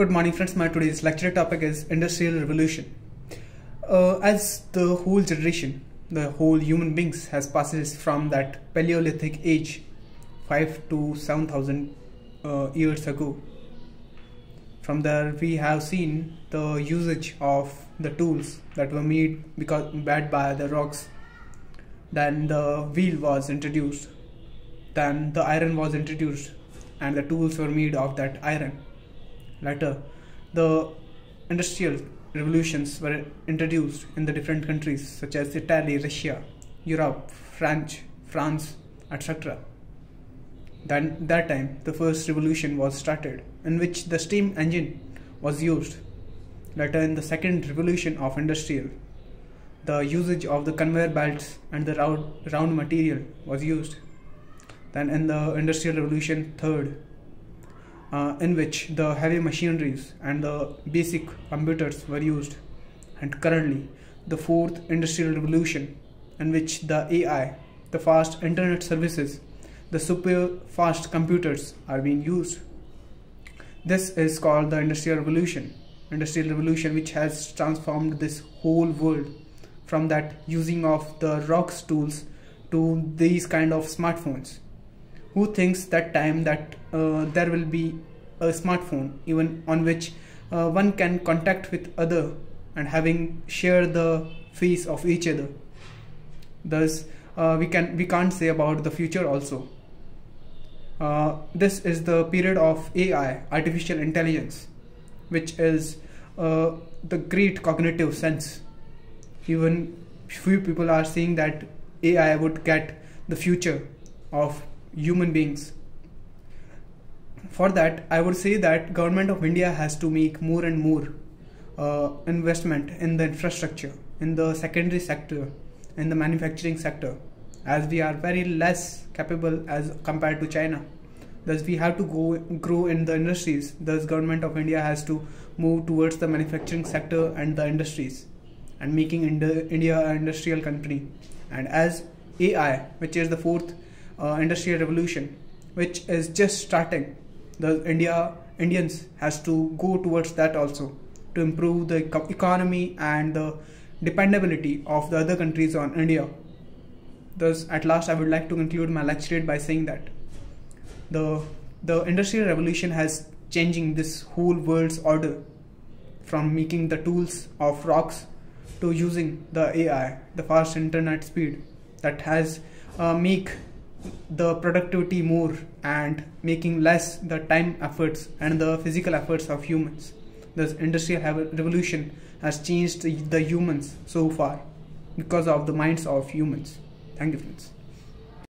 Good morning friends, my today's lecture topic is Industrial Revolution. Uh, as the whole generation, the whole human beings has passes from that Paleolithic age 5 to 7000 uh, years ago. From there we have seen the usage of the tools that were made because made by the rocks. Then the wheel was introduced. Then the iron was introduced and the tools were made of that iron Later, the industrial revolutions were introduced in the different countries such as Italy, Russia, Europe, French, France, etc. Then that time the first revolution was started in which the steam engine was used. Later in the second revolution of industrial, the usage of the conveyor belts and the round, round material was used. Then in the industrial revolution third, uh, in which the heavy machineries and the basic computers were used and currently the fourth industrial revolution in which the AI, the fast internet services, the super fast computers are being used. This is called the industrial revolution. Industrial revolution which has transformed this whole world from that using of the rocks tools to these kind of smartphones who thinks that time that uh, there will be a smartphone even on which uh, one can contact with other and having share the face of each other. Thus uh, we can we can't say about the future also. Uh, this is the period of AI artificial intelligence which is uh, the great cognitive sense. Even few people are saying that AI would get the future of human beings. For that i would say that government of india has to make more and more uh, investment in the infrastructure in the secondary sector in the manufacturing sector as we are very less capable as compared to china. Thus we have to go grow in the industries. Thus government of india has to move towards the manufacturing sector and the industries and making india an industrial country. And as ai which is the fourth uh, industrial revolution which is just starting the India Indians has to go towards that also to improve the economy and the dependability of the other countries on India. Thus, at last, I would like to conclude my lecture by saying that the the industrial revolution has changing this whole world's order from making the tools of rocks to using the AI, the fast internet speed that has uh, make the productivity more and making less the time efforts and the physical efforts of humans. The industrial revolution has changed the humans so far because of the minds of humans. Thank you friends.